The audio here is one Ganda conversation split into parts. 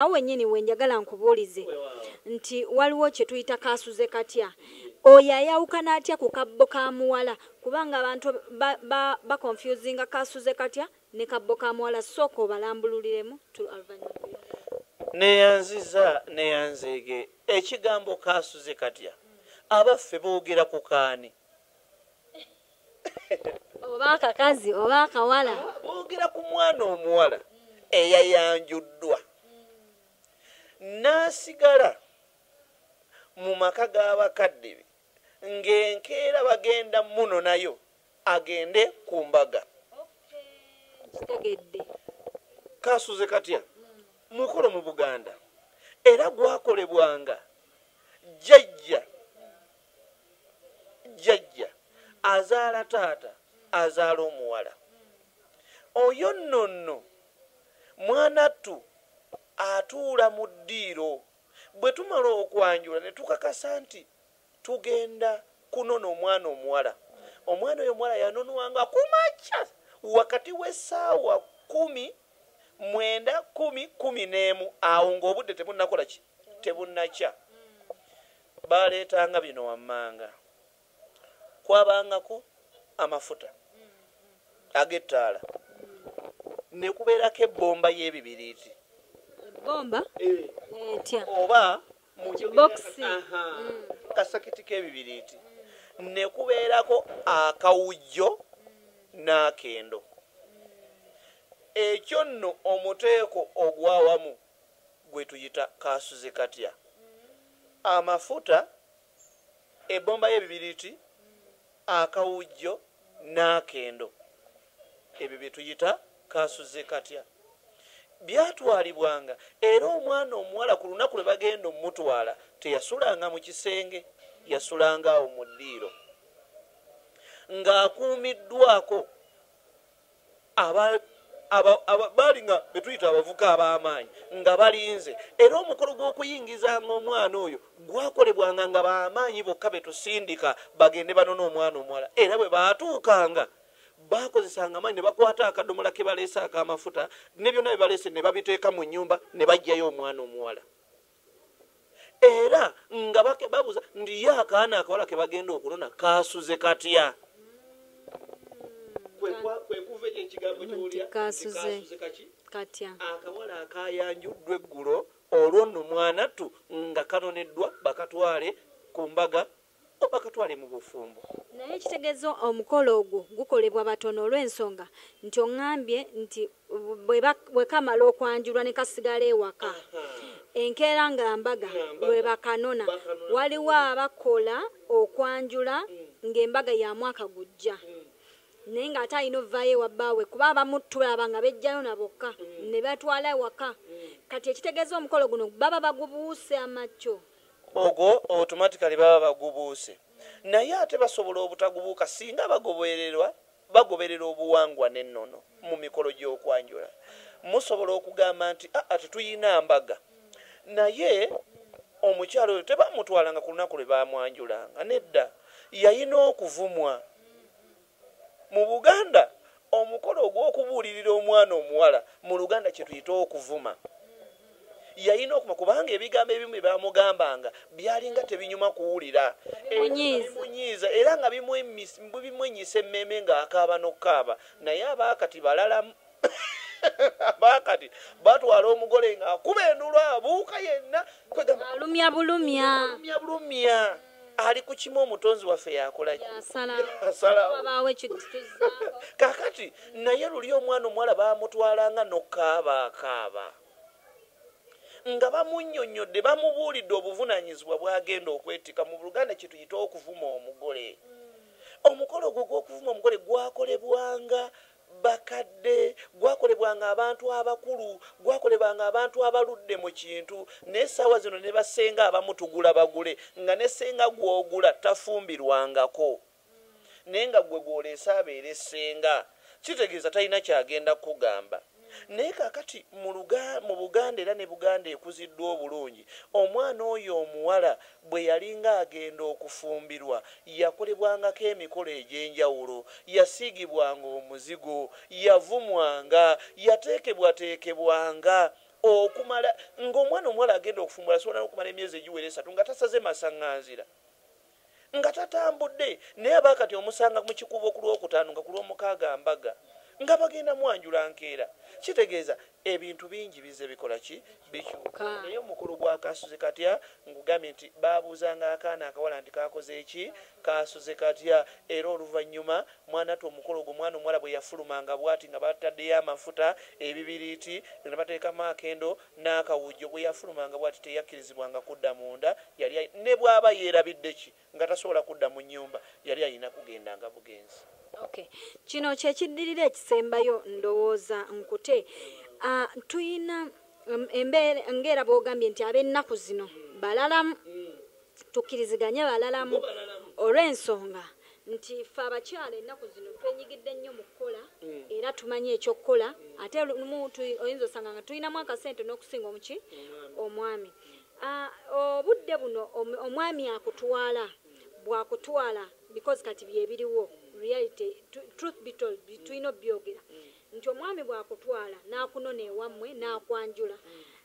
awo wennyini wenjagala nkubuulize nti waliwo kye tuyita kaasuze katya? Oyo ayawukana atya ku kabbo ka muwala? Kubanga abantu bakonfusinga ba, ba kaasuze katya ne kabbo ka muwala sooka obalambululiremu neyanziza neyanzeege ekigambo kaasuze katya? Abaffe boogera ku kaani? Oba akakazi oba akawala? Boogera ku mwana omuwala eyayanjuddwa n'asigala mu maka g'abakadde be ng'enkeera bagenda muno nayo agende ku mbaga. Kasuze katya mukolo mu buganda. Era gwakolebwanga. Jjajja jjajja azaala taata azaala omuwala. Oyo nno nno mwanattu atuula mu ddiiro. Bwe tumala okwanjula ne tukakasa nti tugenda kunona omwana omuwala. Omwana oyo omuwala yanonwanga kumakya wakati w'essaawa kumi mwenda kumi kumi n'emu. Awo ng'obudde tebunakola ki? Tebunakya baleetanga bino wammanga. Kwabangako amafuta ag'ettaala. Ne kubeerako ebbomba y'ebibiriiti bomba eh. etya oba boxi. Kasakiti k'ebibiriiti ne kubeerako akawujjo n'akendo. Ekyo nno omuteeko ogwawamu gwe tuyita kasuze katya. Amafuta ebbomba y'ebibiriiti akawujjo n'akendo. Ebyo bye tuyita kasuze katya byatwalibwanga. Era omwana omuwala ku lunaku lwe bagenda omutwala teyasulanga mu kisenge yasulanga awo mu ddiiro. Ng'akuumiddwako baali nga betuyita abavuka ab'amaanyi nga balinze. Era omukolo gw'okuyingizanga omwana oyo gwakolebwanga nga bamaanyi bokka betusindika bagende banona omwana omuwala. Era bwe baatuukanga bakozesanga maanyi ne bakwata akadomola ke baleese ak'amafuta ne byonna bye baleese ne babiteeka mu nnyumba ne bajjayo omwana omuwala. Era nga babuuza ndi ye akaana akawala ke bagenda okunona kasuze katya? Kwekuva ekyo ekigambo katya. Akawala akayanjuddwa eggulo olwo nno mwanattu nga kanoneddwa bakatwale ku mbaga bakatwale mu bufumbo. Naye ekitegeeza omukolo ogwo gukolebwa batono olw'ensonga nti oŋŋambye nti bwe kamala okwanjulwa ne kasigala ewaka. Enkeera nga mbaga lwe bakanona. Waliwo abakola okwanjula ng'embaga ya mwaka gujja. Naye ng'ate alina ovaayo ewabbaawe kuba abamu tulaba nga bejjayo nabokka ne batwala ewaka. Kati ekitegeeza omukolo guno baba bagubuuse amacyo ogwo automatically baba bagubuuse. Naye ate basobola obutagubuuka singa bagobererwa bagoberera obuwangwa n'ennono mu mikolo gy'okwanjula. Musobola okugamba nti aa tetuyina mbaga. Naye omukyalo oyo tebamutwalanga ku lunaku lwe bamwanjulanga nedda. Yayina okuvumwa. Mu buganda omukolo ogw'okubuulirira omwana omuwala mu luganda kye tuyita okuvuma yalina okuma kubanga ebigambo ebimu byebamugambanga byalinga tebinyuma kuwulira. Bimunyiiza. Era nga bimwenyisa emmeme ng'akaaba n'okukaaba. Naye abaakati balalamu abaakati batwala omugole ng'akuba endulwa abuuka yenna alumya bulumya. Bulumya. Ali ku kimu omutonzi waffe yasalaawo kakati naye luli omwana omuwala bamutwalanga n'okaaba akaaba nga bamunnyonnyodde bamubuulidde obuvunanyizibwa bwagenda okwetika. Mu buluganda kyetuyita okuvuma omugole. Omukolo gwo gw'okuvuma omugole gwakolebwanga bakadde gwakolebwanga abantu abakulu gwakolebwanga abantu abaludde mu kintu. Naye essaawa zino ne basenga abamu tugula bagule nga nesenga gw'ogula tafumbirwangako. Naye nga gwe gwoleese abeera essenga kitegeeza talina kyagenda kukugamba naye kakati mu buganda era ne buganda ekuziddwa obulungi omwana oyo omuwala bwe yalinga agenda okufumbirwa yakolebwangako emikolo egy'enjawulo yasiigibwanga omuzigo yavumwanga yateekebwateekebwanga okumala ng'omwana omuwala agenda okufumbula sobola nokumala emyezi egiwera esatu nga tasaze masaŋŋanzira. Nga tatambudde naye aba kati omusanga mu kikubo ku lwokutaano nga ku lwomukaaga mbaga nga bagenda mwanjula nkeera. Kitegeeza ebintu bingi bize bikola ki? Bikyuka. Ka. naye omukulu gwakasuze katya ngugambye nti babuuzanga akaana akawala nti kakoze eki kasuze katya era oluvannyuma mwana tu omukulu ogwo omwana omuwala bwe yafulumanga bwati nga bataddeyo amafuta ebibiriiti ne bateekamu akendo n'akawujjo bwe yafulumanga bwati teyakkirizibwanga kudda munda yali ne bw'aba yeerabidde ki? Nga tasobola kudda mu nnyumba yali alina kugendanga bugenzi Okay. Kino kyekiddirira ekisembayo ndowooza nkute. Ah, tuyina mm, embeera ngaera bwogambye nti ab'ennaku zino balalamu tukkiriziganye balalamu olw'ensonga. Nti fe abakyala ennaku zino twenyigidde nnyo mu kukola era tumanyi ekyokukola. Ate lumu oyinza osanga nga tulinamu akasente n'okusinga omuki omwami. Ah, obudde buno om- omwami akutwala bwakutwala because kati byebiriwo reality truth be told bi- tulina obyogera. Nti omwami bwakutwala n'akunona ewammwe n'akwanjula.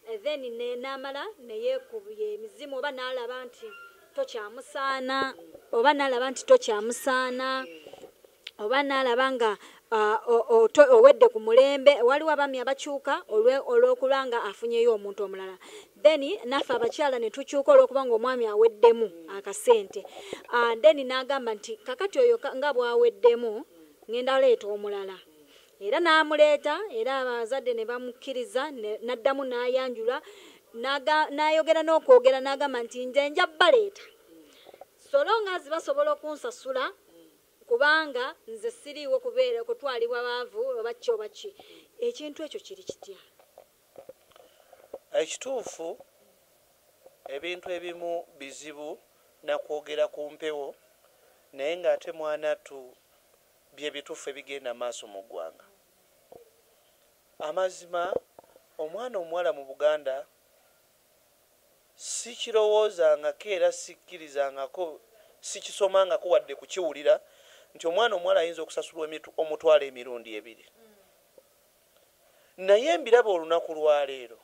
Eh, then n'amala neyeekubya emizimu oba n'alaba nti tokyamusaana oba n'alaba nti tokyamusaana oba n'alaba nga owedde ku mulembe waliwo abaami abakyuka olw'okuba nga afunyeyo omuntu omulala. Then naffe abakyala ne tukyuka olw'okuba nga omwami aweddemu akasente. Then n'agamba nti kakati oyo nga bwaweddemu ŋŋenda leeta omulala. Era n'amuleeta era abazadde ne bamukkiriza n'addamu n'ayanjula n'ayogera n'okwogera n'agamba nti nze nja baleeta solo nga ziba sobola okunsasula kubanga nze siriiwo kubeera kutwalibwa baavu oba ki oba ki. Ekintu ekyo kiri kitya? Ekituufu ebintu ebimu bizibu nakwogera ku mpewo naye ng'ate mwanattu bye bituufu ebigenda maaso mu ggwanga. Amazima omwana omuwala mu buganda sikirowoozangako era sikkirizangako sikisomangako wadde kukiwulira nti omwana omuwala ayinza okusasulwa omutwalo emirundi ebiri. Naye mbiraba olunaku lwaleero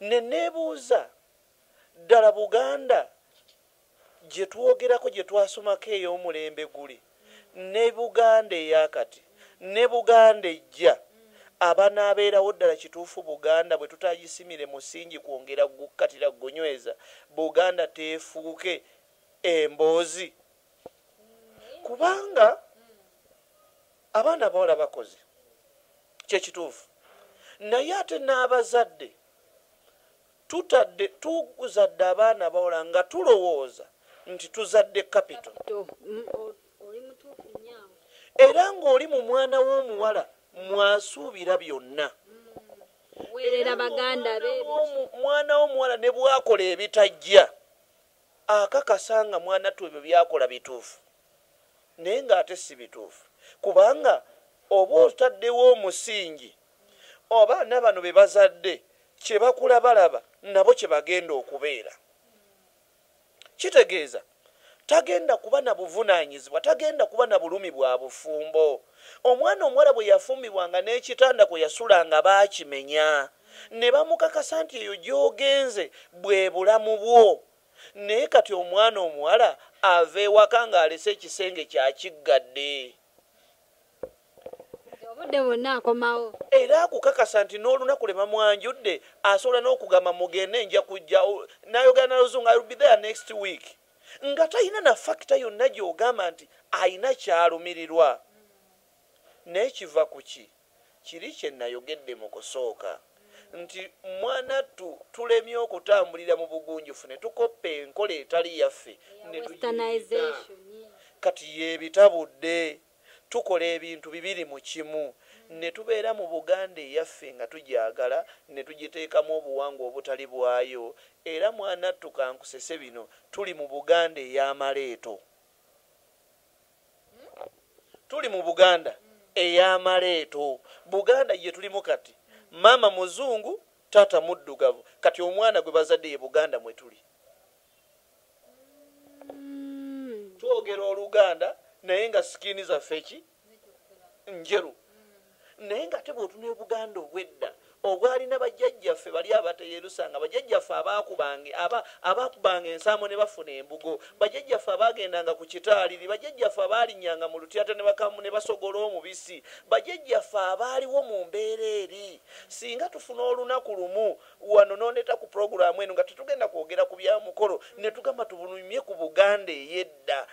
ne neebuuza ddala buganda gye twogerako gye twasomako ey'omulembe guli ne buganda eyakati ne buganda ejja abanaabeerawo ddala kituufu buganda bwe tutagisimire musingi kwongera gukkatira gunyweza buganda teefuuke emboozi kubanga abaana abawala bakoze. Kyekituufu naye ate n'abazadde tutadde tuzadde abaana bawala nga tulowooza nti tuzadde kapito To, mm, era ng'oli mu mwana w'omuwala mwasuubira byonna. W'omu- mwana w'omuwala ne bwakola ebitajja akakasa nga mwana tu ebyo byakola bituufu naye ng'ate si bituufu. Kubanga oba otaddewo omusingi abaana bano be bazadde kye bakula balaba nabo kye bagenda okubeera. Kitegeeza tagenda kuba na buvunaanyizibwa tagenda kuba na bulumi bwa bufumbo. Omwana omuwala bwe yafumbibwanga n'ekitanda kwe yasulanga baakimenya. Ne bamukakasa nti eyo gy'ogenze bwe bulamu bwo naye kati omwana omuwala ava ewaka ng'alese ekisenge kyakiggadde obudde bwonna akomawo. Era akukakasa nti n'olunaku lwe bamwanjudde asobola n'okugamba mugende nja kujja nayogera naluzungu ill be there next week. Nga talina na fakita yonna gy'ogamba nti ayina kyalumirirwa. Naye kiva ku ki? Kiri kye nayogedde mu kusooka nti mwanattu tulemye okutambulira mu bugunjufu ne tukoppa enkola etali yaffe kati yebitabudde tukola ebintu bibiri mu kimu ne tubeera mu buganda eyaffe nga tujagala ne tugiteekamu obuwangwa obutali bwayo. Era mwana tukankusese bino tuli mu buganda ey'amaleeto. Tuli mu buganda ey'amaleeto. Buganda gye tulimu kati maama muzungu taata muddugavu. Kati omwana gwe bazadde ye buganda mwe tuli. Twogera oluganda naye nga sikiini zaffe ki? Njeru. Naye nga ate bwetunula obuganda obwedda obwalina bajjajjaffe bali abateyerusa nga bajjajjaffe abakubanga aba abakubanga ensaamo ne bafuna embugo. Bajjajjaffe abagendanga ku kitaaliri bajjajjaffe abaalinyanga mu lutyata ne basogola omubisi bajjajjaffe abaaliwo mu mbeera eri. Singa tufuna olunaku lumu wano noneta ku puroguramu eno nga tetugenda kwogera ku byamukolo ne tugamba tubulumye ku buganda ey'edda